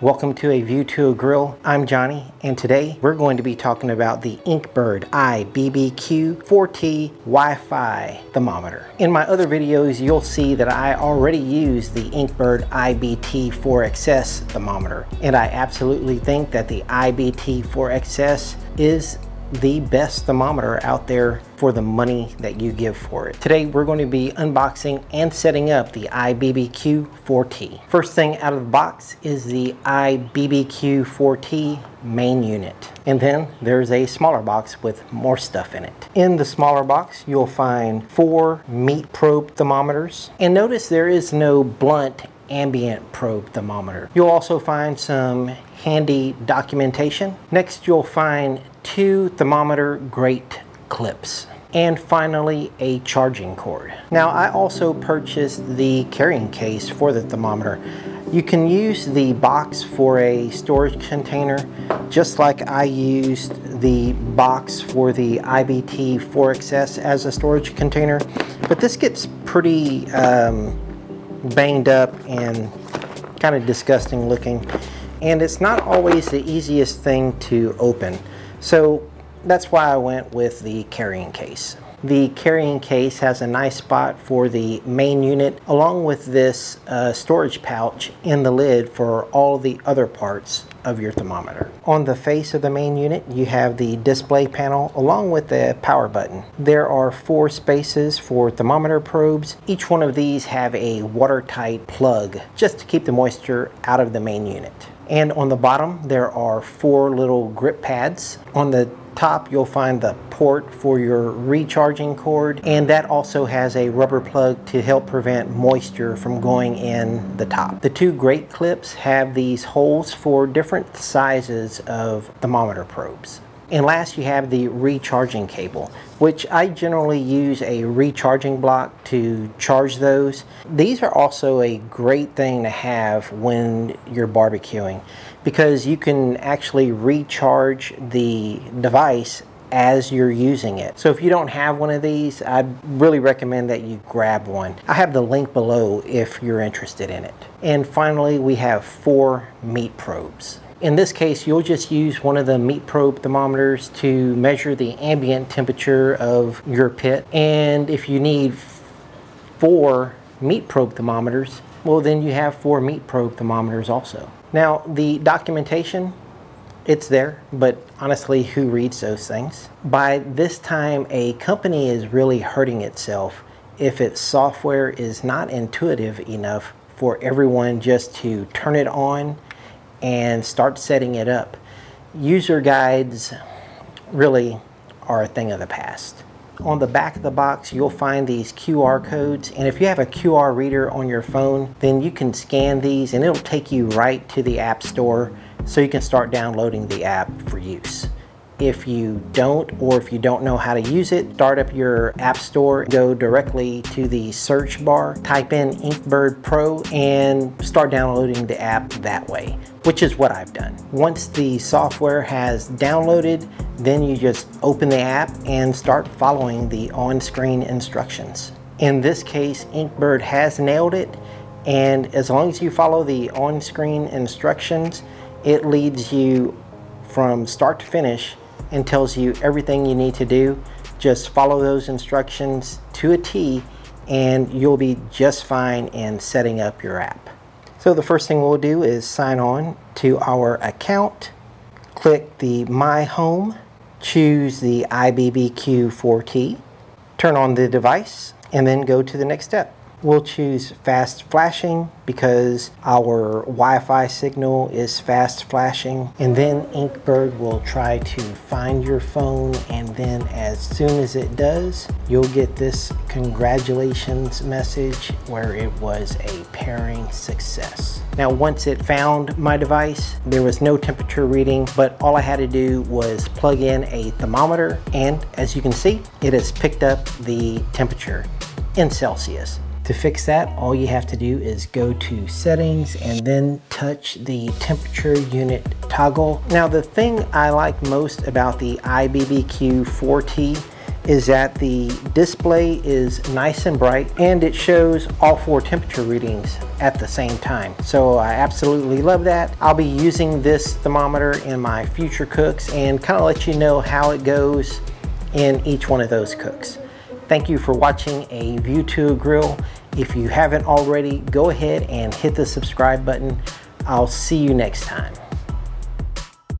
Welcome to A View to a Grill. I'm Johnny and today we're going to be talking about the Inkbird iBBQ 4T Wi-Fi thermometer. In my other videos you'll see that I already use the Inkbird IBT4XS thermometer and I absolutely think that the IBT4XS is the best thermometer out there for the money that you give for it. Today we're going to be unboxing and setting up the iBBQ 4T. First thing out of the box is the iBBQ 4T main unit. And then there's a smaller box with more stuff in it. In the smaller box you'll find four meat probe thermometers. And notice there is no blunt ambient probe thermometer. You'll also find some handy documentation. Next you'll find two thermometer grate clips and finally a charging cord. Now I also purchased the carrying case for the thermometer. You can use the box for a storage container just like I used the box for the IBT 4XS as a storage container but this gets pretty um, banged up and kind of disgusting looking and it's not always the easiest thing to open. So that's why I went with the carrying case. The carrying case has a nice spot for the main unit along with this uh, storage pouch in the lid for all the other parts of your thermometer. On the face of the main unit you have the display panel along with the power button. There are four spaces for thermometer probes. Each one of these have a watertight plug just to keep the moisture out of the main unit. And on the bottom, there are four little grip pads. On the top, you'll find the port for your recharging cord, and that also has a rubber plug to help prevent moisture from going in the top. The two grate clips have these holes for different sizes of thermometer probes. And last you have the recharging cable, which I generally use a recharging block to charge those. These are also a great thing to have when you're barbecuing because you can actually recharge the device as you're using it. So if you don't have one of these, I'd really recommend that you grab one. I have the link below if you're interested in it. And finally, we have four meat probes. In this case, you'll just use one of the meat probe thermometers to measure the ambient temperature of your pit. And if you need four meat probe thermometers, well then you have four meat probe thermometers also. Now the documentation, it's there, but honestly, who reads those things? By this time, a company is really hurting itself if its software is not intuitive enough for everyone just to turn it on and start setting it up. User guides really are a thing of the past. On the back of the box, you'll find these QR codes. And if you have a QR reader on your phone, then you can scan these and it'll take you right to the App Store so you can start downloading the app for use. If you don't, or if you don't know how to use it, start up your app store, go directly to the search bar, type in Inkbird Pro, and start downloading the app that way, which is what I've done. Once the software has downloaded, then you just open the app and start following the on-screen instructions. In this case, Inkbird has nailed it, and as long as you follow the on-screen instructions, it leads you from start to finish and tells you everything you need to do. Just follow those instructions to a T and you'll be just fine in setting up your app. So the first thing we'll do is sign on to our account, click the My Home, choose the IBBQ4T, turn on the device, and then go to the next step. We'll choose fast flashing because our Wi-Fi signal is fast flashing. And then Inkbird will try to find your phone and then as soon as it does, you'll get this congratulations message where it was a pairing success. Now once it found my device, there was no temperature reading, but all I had to do was plug in a thermometer and as you can see, it has picked up the temperature in Celsius. To fix that, all you have to do is go to settings and then touch the temperature unit toggle. Now the thing I like most about the IBBQ 4T is that the display is nice and bright and it shows all four temperature readings at the same time. So I absolutely love that. I'll be using this thermometer in my future cooks and kind of let you know how it goes in each one of those cooks. Thank you for watching a View to a Grill. If you haven't already, go ahead and hit the subscribe button. I'll see you next time.